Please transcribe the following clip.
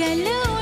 चलो